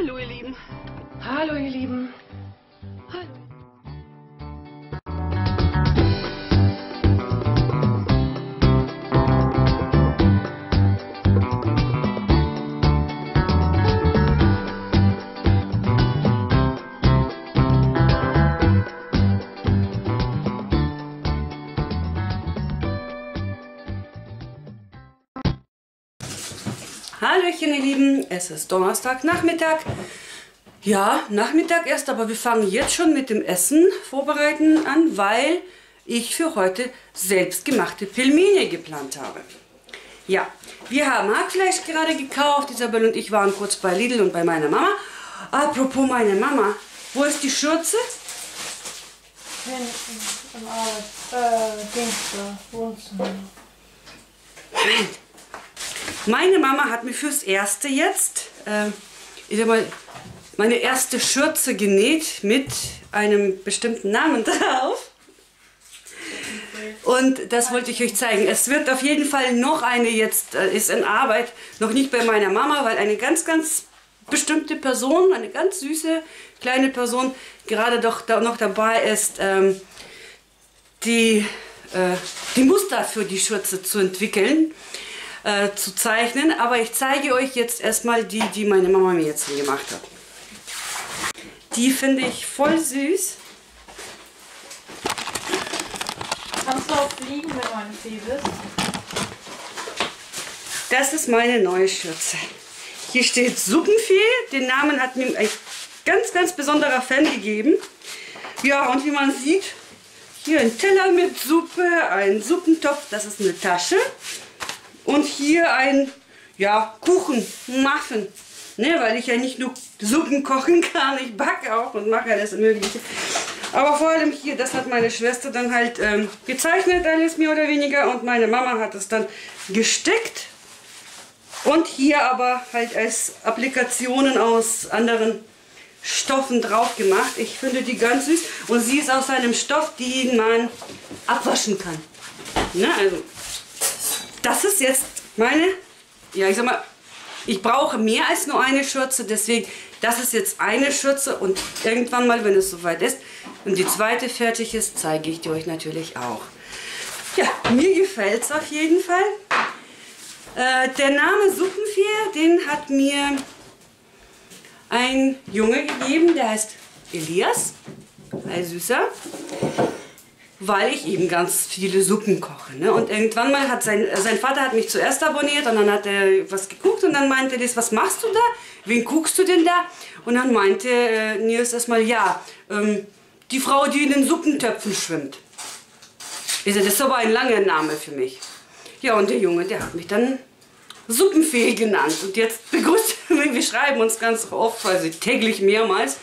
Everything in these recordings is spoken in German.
Hallo, ihr Lieben. Hallo, ihr Lieben. Hallo. Hallöchen, ihr Lieben. Es ist Donnerstagnachmittag. Ja, Nachmittag erst, aber wir fangen jetzt schon mit dem Essen vorbereiten an, weil ich für heute selbstgemachte Pelmeni geplant habe. Ja, wir haben Hackfleisch gerade gekauft. Isabel und ich waren kurz bei Lidl und bei meiner Mama. Apropos meine Mama, wo ist die Schürze? Hinten im Arbeit. Äh, Dings da. Wohnzimmer. Meine Mama hat mir fürs Erste jetzt, äh, ich sag mal, meine erste Schürze genäht mit einem bestimmten Namen drauf. Und das wollte ich euch zeigen. Es wird auf jeden Fall noch eine jetzt, äh, ist in Arbeit, noch nicht bei meiner Mama, weil eine ganz, ganz bestimmte Person, eine ganz süße kleine Person, gerade doch da noch dabei ist, ähm, die, äh, die Muster für die Schürze zu entwickeln, äh, zu zeichnen. Aber ich zeige euch jetzt erstmal die, die meine Mama mir jetzt gemacht hat. Die finde ich voll süß. Kannst du auch fliegen, wenn du ein Vieh bist? Das ist meine neue Schürze. Hier steht Suppenfee. Den Namen hat mir ein ganz, ganz besonderer Fan gegeben. Ja, und wie man sieht, hier ein Teller mit Suppe, ein Suppentopf, das ist eine Tasche. Und hier ein, ja, Kuchen, Muffin. Ne, weil ich ja nicht nur Suppen kochen kann, ich backe auch und mache alles Mögliche. Aber vor allem hier, das hat meine Schwester dann halt ähm, gezeichnet, alles mehr oder weniger. Und meine Mama hat es dann gesteckt. Und hier aber halt als Applikationen aus anderen Stoffen drauf gemacht. Ich finde die ganz süß. Und sie ist aus einem Stoff, den man abwaschen kann. Ne, also das ist jetzt meine, ja ich sag mal, ich brauche mehr als nur eine Schürze, deswegen, das ist jetzt eine Schürze und irgendwann mal, wenn es soweit ist und die zweite fertig ist, zeige ich die euch natürlich auch. Ja, mir gefällt es auf jeden Fall. Äh, der Name Suppenfee, den hat mir ein Junge gegeben, der heißt Elias, ein Süßer weil ich eben ganz viele Suppen koche. Ne? Und irgendwann mal hat sein, sein Vater hat mich zuerst abonniert und dann hat er was geguckt und dann meinte er, was machst du da? Wen guckst du denn da? Und dann meinte äh, Nils erstmal, ja, ähm, die Frau, die in den Suppentöpfen schwimmt. Ich sag, das ist aber ein langer Name für mich. Ja, und der Junge, der hat mich dann Suppenfee genannt. Und jetzt begrüßt er mich, wir schreiben uns ganz oft, also täglich mehrmals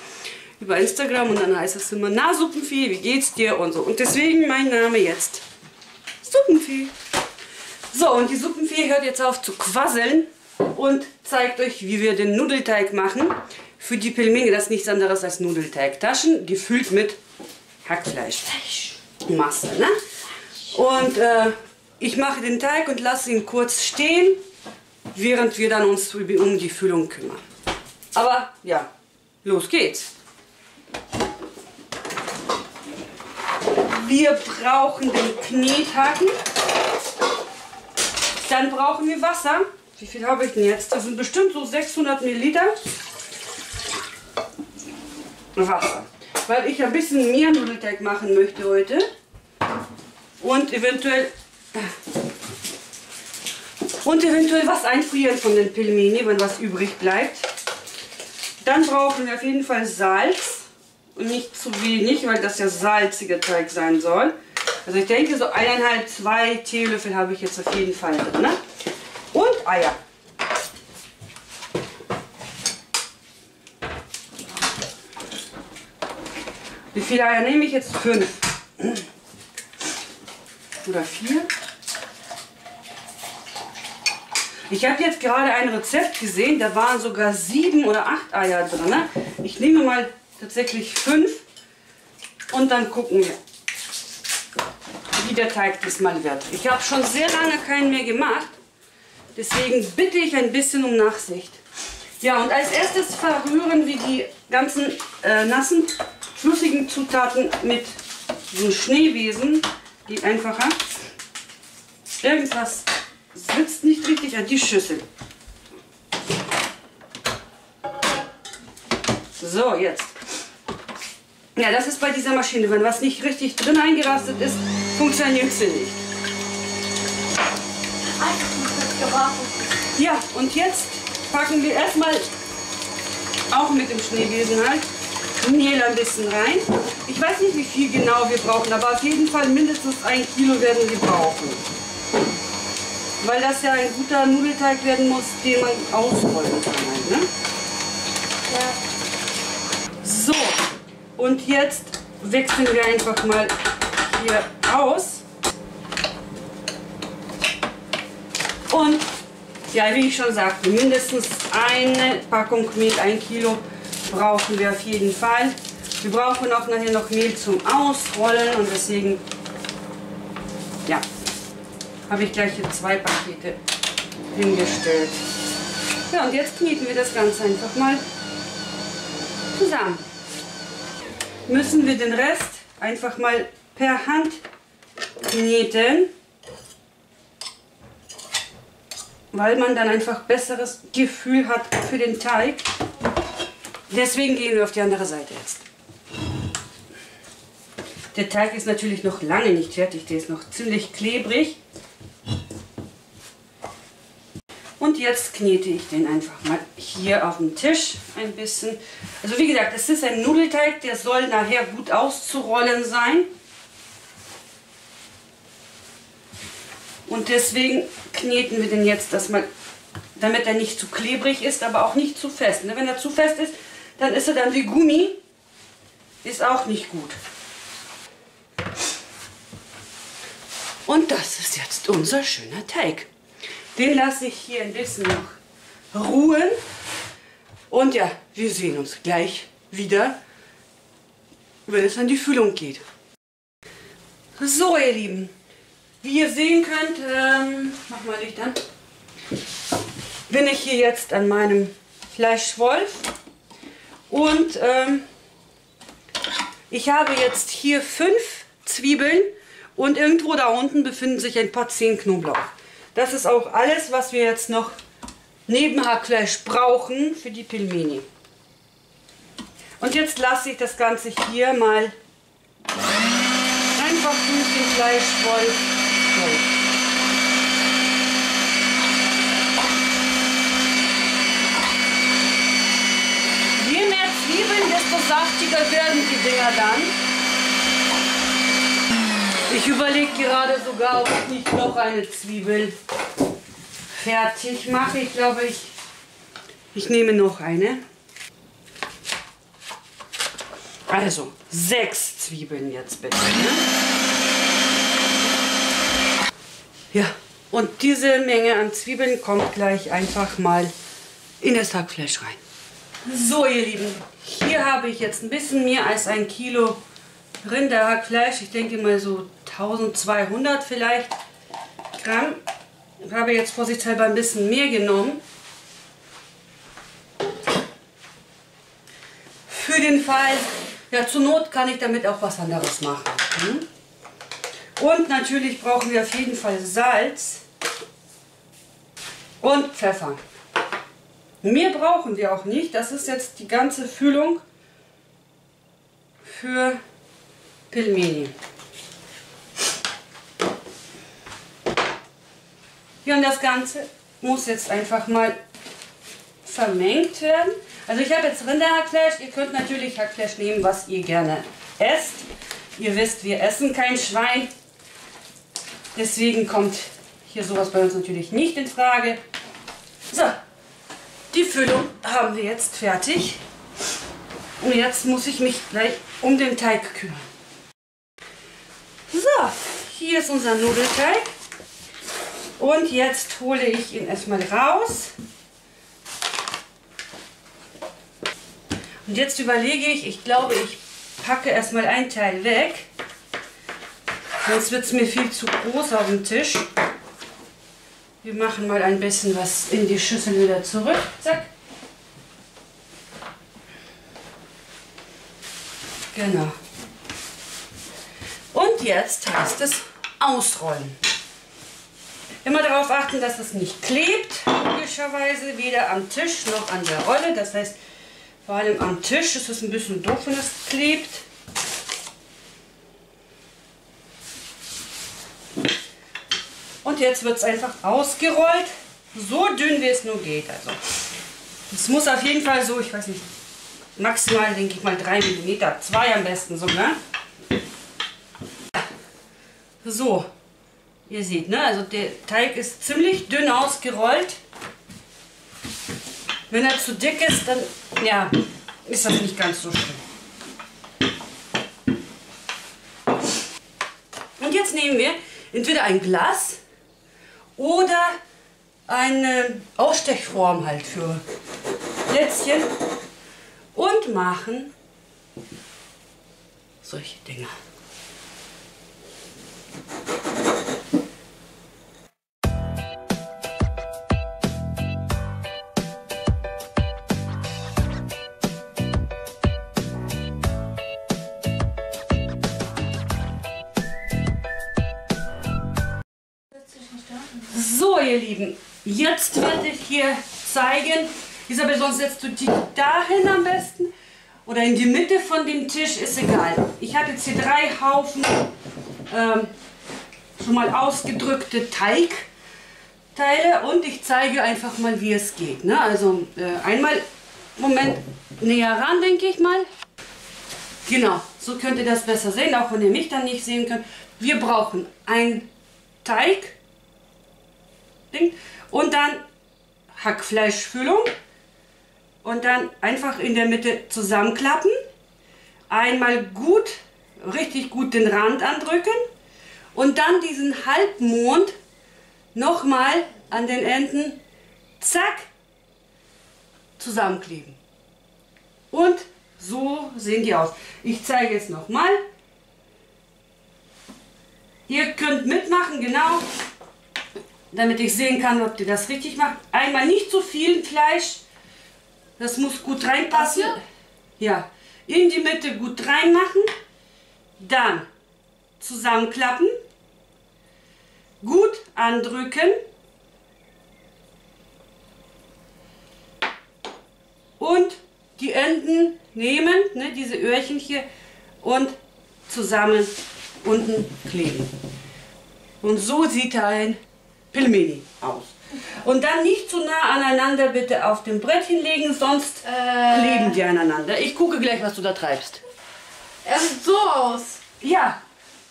über Instagram und dann heißt es immer, na Suppenvieh, wie geht's dir und so. Und deswegen mein Name jetzt, Suppenvieh. So, und die Suppenvieh hört jetzt auf zu quasseln und zeigt euch, wie wir den Nudelteig machen. Für die Pelmeni, das ist nichts anderes als Nudelteigtaschen, gefüllt mit Hackfleisch. Masse, ne? Und äh, ich mache den Teig und lasse ihn kurz stehen, während wir dann uns um die Füllung kümmern. Aber ja, los geht's. Wir brauchen den Knethaken. Dann brauchen wir Wasser. Wie viel habe ich denn jetzt? Das sind bestimmt so 600 Milliliter Wasser. Weil ich ein bisschen mehr Nudelteig machen möchte heute. Und eventuell und eventuell was einfrieren von den Pelmeni, wenn was übrig bleibt. Dann brauchen wir auf jeden Fall Salz nicht zu wenig, weil das ja salziger Teig sein soll. Also ich denke, so eineinhalb, zwei Teelöffel habe ich jetzt auf jeden Fall drin. Ne? Und Eier. Wie viele Eier nehme ich jetzt? Fünf. Oder vier. Ich habe jetzt gerade ein Rezept gesehen, da waren sogar sieben oder acht Eier drin. Ne? Ich nehme mal tatsächlich fünf. Und dann gucken wir, wie der Teig diesmal wird. Ich habe schon sehr lange keinen mehr gemacht. Deswegen bitte ich ein bisschen um Nachsicht. Ja, und als erstes verrühren wir die ganzen äh, nassen, flüssigen Zutaten mit einem Schneebesen. Geht einfacher. Irgendwas sitzt nicht richtig an die Schüssel. So, jetzt. Ja, das ist bei dieser Maschine. Wenn was nicht richtig drin eingerastet ist, funktioniert sie nicht. Ja, und jetzt packen wir erstmal auch mit dem Schneebesen halt Mehl ein bisschen rein. Ich weiß nicht, wie viel genau wir brauchen, aber auf jeden Fall mindestens ein Kilo werden wir brauchen. Weil das ja ein guter Nudelteig werden muss, den man ausrollen kann. Ne? Ja. So, und jetzt wechseln wir einfach mal hier aus. Und ja, wie ich schon sagte, mindestens eine Packung Mehl, ein Kilo brauchen wir auf jeden Fall. Wir brauchen auch nachher noch Mehl zum Ausrollen und deswegen, ja, habe ich gleich hier zwei Pakete hingestellt. Ja, und jetzt kneten wir das Ganze einfach mal zusammen. Müssen wir den Rest einfach mal per Hand kneten, weil man dann einfach besseres Gefühl hat für den Teig. Deswegen gehen wir auf die andere Seite jetzt. Der Teig ist natürlich noch lange nicht fertig, der ist noch ziemlich klebrig. Und jetzt knete ich den einfach mal hier auf den Tisch ein bisschen. Also wie gesagt, es ist ein Nudelteig, der soll nachher gut auszurollen sein. Und deswegen kneten wir den jetzt das mal, damit er nicht zu klebrig ist, aber auch nicht zu fest. Ne? Wenn er zu fest ist, dann ist er dann wie Gummi. Ist auch nicht gut. Und das ist jetzt unser schöner Teig. Den lasse ich hier ein bisschen noch ruhen. Und ja, wir sehen uns gleich wieder, wenn es an die Füllung geht. So, ihr Lieben, wie ihr sehen könnt, ähm, mach mal Licht an, bin ich hier jetzt an meinem Fleischwolf. Und ähm, ich habe jetzt hier fünf Zwiebeln und irgendwo da unten befinden sich ein paar zehn Knoblauch. Das ist auch alles, was wir jetzt noch neben Hackfleisch brauchen für die Pilmeni. Und jetzt lasse ich das Ganze hier mal einfach durch den Fleischwolf durch. Je mehr Zwiebeln, desto saftiger werden die Dinger dann. Ich überlege gerade sogar, ob ich nicht noch eine Zwiebel fertig mache. Ich glaube, ich, ich nehme noch eine. Also, sechs Zwiebeln jetzt bitte. Ne? Ja, und diese Menge an Zwiebeln kommt gleich einfach mal in das Hackfleisch rein. So, ihr Lieben, hier habe ich jetzt ein bisschen mehr als ein Kilo Rinderhackfleisch. Ich denke mal so 1200 vielleicht Gramm. Ich habe jetzt vorsichtshalber ein bisschen mehr genommen. Für den Fall, ja zur Not kann ich damit auch was anderes machen. Hm? Und natürlich brauchen wir auf jeden Fall Salz und Pfeffer. Mehr brauchen wir auch nicht. Das ist jetzt die ganze Füllung für Pilmeni. Ja, und das Ganze muss jetzt einfach mal vermengt werden. Also ich habe jetzt Rinderhackfleisch. Ihr könnt natürlich Hackfleisch nehmen, was ihr gerne esst. Ihr wisst, wir essen kein Schwein. Deswegen kommt hier sowas bei uns natürlich nicht in Frage. So, die Füllung haben wir jetzt fertig. Und jetzt muss ich mich gleich um den Teig kümmern. So, hier ist unser Nudelteig. Und jetzt hole ich ihn erstmal raus. Und jetzt überlege ich, ich glaube, ich packe erstmal ein Teil weg. Sonst wird es mir viel zu groß auf dem Tisch. Wir machen mal ein bisschen was in die Schüssel wieder zurück. Zack. Genau. Und jetzt heißt es ausrollen. Immer darauf achten, dass es nicht klebt, logischerweise, weder am Tisch noch an der Rolle. Das heißt, vor allem am Tisch ist es ein bisschen doof, wenn es klebt. Und jetzt wird es einfach ausgerollt, so dünn wie es nur geht. Also es muss auf jeden Fall so, ich weiß nicht, maximal denke ich mal 3 mm, 2 am besten so, ne? So, ihr seht, ne? Also der Teig ist ziemlich dünn ausgerollt. Wenn er zu dick ist, dann ja, ist das nicht ganz so schlimm. Und jetzt nehmen wir entweder ein Glas oder eine Ausstechform halt für Plätzchen und machen solche Dinge. Jetzt werde ich hier zeigen, Isabel, sonst setzt du die dahin am besten oder in die Mitte von dem Tisch, ist egal. Ich habe jetzt hier drei Haufen ähm, schon mal ausgedrückte Teigteile und ich zeige einfach mal, wie es geht. Ne? Also äh, einmal, Moment, näher ran, denke ich mal. Genau, so könnt ihr das besser sehen, auch wenn ihr mich dann nicht sehen könnt. Wir brauchen ein Teig und dann Hackfleischfüllung und dann einfach in der Mitte zusammenklappen. Einmal gut, richtig gut den Rand andrücken und dann diesen Halbmond nochmal an den Enden, zack, zusammenkleben. Und so sehen die aus. Ich zeige es nochmal. Ihr könnt mitmachen, genau, damit ich sehen kann, ob ihr das richtig macht. Einmal nicht zu viel Fleisch, das muss gut reinpassen. Ja, in die Mitte gut reinmachen. Dann zusammenklappen. Gut andrücken. Und die Enden nehmen, ne, diese Öhrchen hier, und zusammen unten kleben. Und so sieht ein Pilmeni aus. Und dann nicht zu nah aneinander bitte auf dem Brett hinlegen, sonst Äh. kleben die aneinander. Ich gucke gleich, was du da treibst. Er sieht so aus. Ja,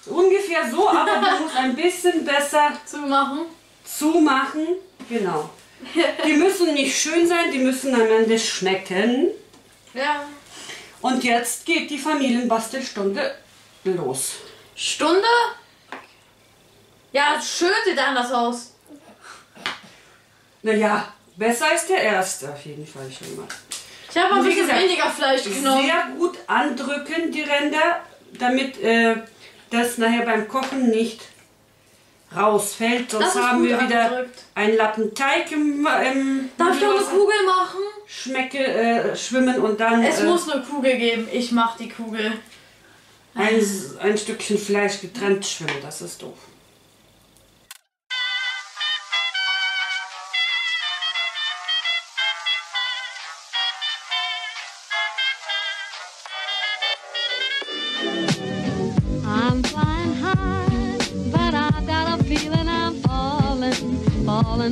ungefähr so, aber du musst ein bisschen besser Zu machen. zumachen. Genau. Die müssen nicht schön sein, die müssen am Ende schmecken. Ja. Und jetzt geht die Familienbastelstunde los. Stunde? Ja, schön sieht anders aus. Naja, besser ist der erste auf jeden Fall schon mal. Ich habe ein bisschen weniger Fleisch genommen. Sehr gut andrücken die Ränder, damit äh, das nachher beim Kochen nicht rausfällt. Sonst haben wir wieder angedrückt. einen Lappen Teig im, im Darf ich noch eine Kugel machen? Schmecke, äh, schwimmen und dann Es äh, muss eine Kugel geben. Ich mach die Kugel. ein, ein Stückchen Fleisch getrennt schwimmen. Das ist doof.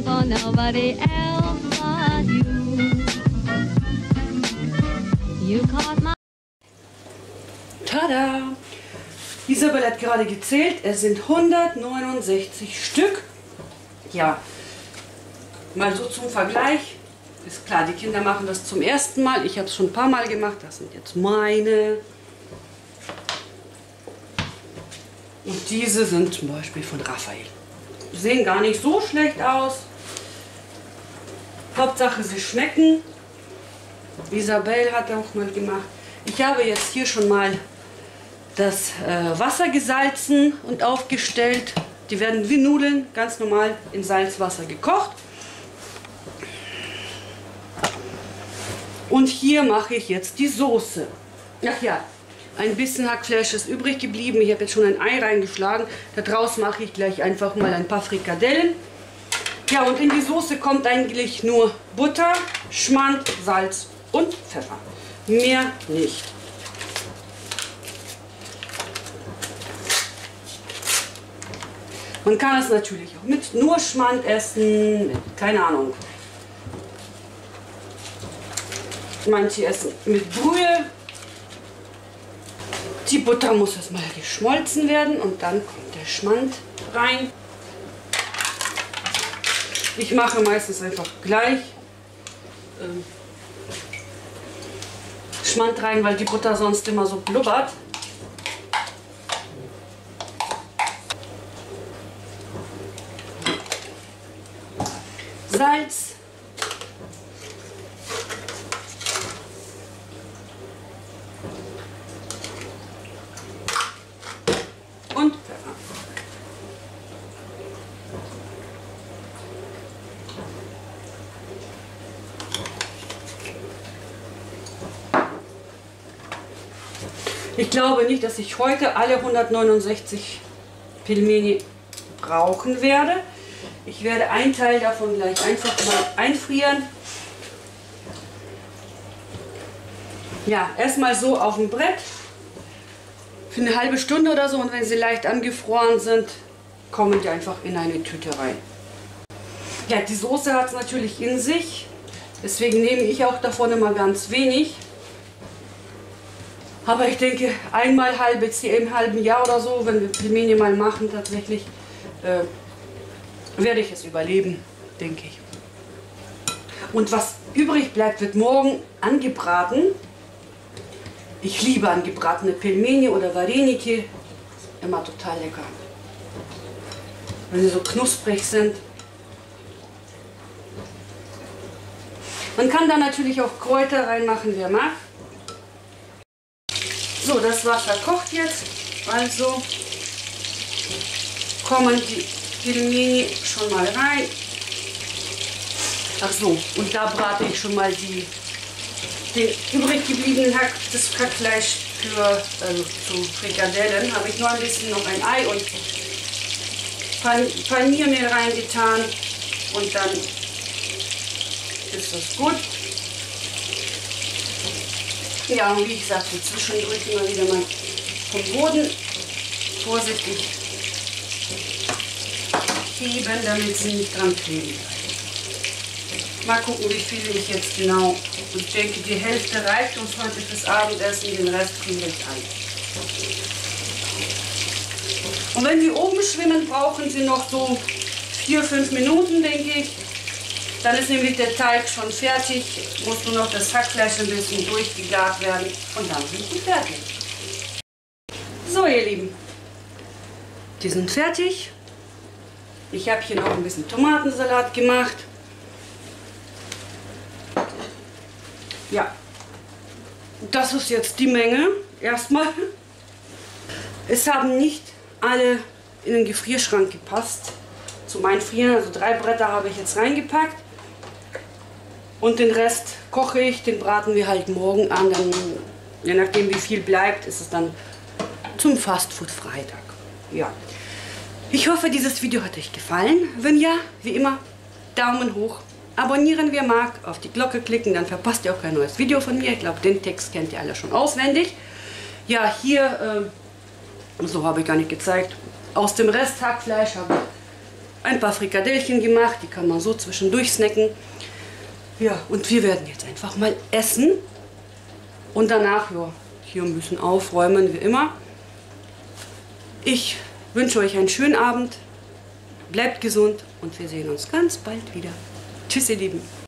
Falling for nobody else but you. You caught my Tada! Isabel hat gerade gezählt, es sind 169 Stück. Ja, mal so zum Vergleich. Ist klar, die Kinder machen das zum ersten Mal. Ich habe es schon ein paar Mal gemacht. Das sind jetzt meine. Und diese sind zum Beispiel von Raphael. Sehen gar nicht so schlecht aus. Hauptsache, sie schmecken. Isabel hat auch mal gemacht. Ich habe jetzt hier schon mal das äh, Wasser gesalzen und aufgestellt. Die werden wie Nudeln ganz normal in Salzwasser gekocht. Und hier mache ich jetzt die Soße. Ach ja, ein bisschen Hackfleisch ist übrig geblieben. Ich habe jetzt schon ein Ei reingeschlagen. Daraus mache ich gleich einfach mal ein paar Frikadellen. Ja, und in die Soße kommt eigentlich nur Butter, Schmand, Salz und Pfeffer. Mehr nicht. Man kann es natürlich auch mit nur Schmand essen, keine Ahnung. Manche essen mit Brühe. Die Butter muss erstmal geschmolzen werden und dann kommt der Schmand rein. Ich mache meistens einfach gleich ähm, Schmand rein, weil die Butter sonst immer so blubbert. Salz. Und Pfeffer. Ich glaube nicht, dass ich heute alle 169 Pelmeni brauchen werde. Ich werde einen Teil davon gleich einfach mal einfrieren. Ja, erstmal so auf dem Brett für eine halbe Stunde oder so und wenn sie leicht angefroren sind, kommen die einfach in eine Tüte rein. Ja, die Soße hat es natürlich in sich, deswegen nehme ich auch davon immer ganz wenig. Aber ich denke, einmal halb jetzt hier im halben Jahr oder so, wenn wir Pelmeni mal machen, tatsächlich, äh, werde ich es überleben, denke ich. Und was übrig bleibt, wird morgen angebraten. Ich liebe angebratene Pelmeni oder Vareniki. Immer total lecker. Wenn sie so knusprig sind. Man kann da natürlich auch Kräuter reinmachen, wer mag. So, das Wasser kocht jetzt. Also kommen die Pelmeni schon mal rein. Ach so, und da brate ich schon mal die, den übrig gebliebenen Hack, das Hackfleisch für also zu Frikadellen. Habe ich nur ein bisschen noch ein Ei und Pan Paniermehl reingetan und dann ist das gut. Ja, und wie gesagt, zwischendurch immer wieder mal vom Boden vorsichtig heben, damit sie nicht dran kleben. Mal gucken, wie viel ich jetzt genau. Ich denke, die Hälfte reicht uns heute fürs Abendessen, den Rest kriege ich an. Und wenn die oben schwimmen, brauchen sie noch so 4-5 Minuten, denke ich. Dann ist nämlich der Teig schon fertig, muss nur noch das Hackfleisch ein bisschen durchgegart werden und dann sind sie fertig. So ihr Lieben, die sind fertig. Ich habe hier noch ein bisschen Tomatensalat gemacht. Ja, das ist jetzt die Menge erstmal. Es haben nicht alle in den Gefrierschrank gepasst zum Einfrieren. Also drei Bretter habe ich jetzt reingepackt. Und den Rest koche ich, den braten wir halt morgen an. Dann, je nachdem wie viel bleibt, ist es dann zum Fastfood Freitag. Ja. Ich hoffe, dieses Video hat euch gefallen. Wenn ja, wie immer, Daumen hoch. Abonnieren, wer mag, auf die Glocke klicken, dann verpasst ihr auch kein neues Video von mir. Ich glaube, den Text kennt ihr alle schon auswendig. Ja, hier, äh, so habe ich gar nicht gezeigt, aus dem Rest Hackfleisch habe ich ein paar Frikadellchen gemacht. Die kann man so zwischendurch snacken. Ja, und wir werden jetzt einfach mal essen. Und danach, ja, hier ein bisschen aufräumen, wie immer. Ich wünsche euch einen schönen Abend. Bleibt gesund und wir sehen uns ganz bald wieder. Tschüss, ihr Lieben.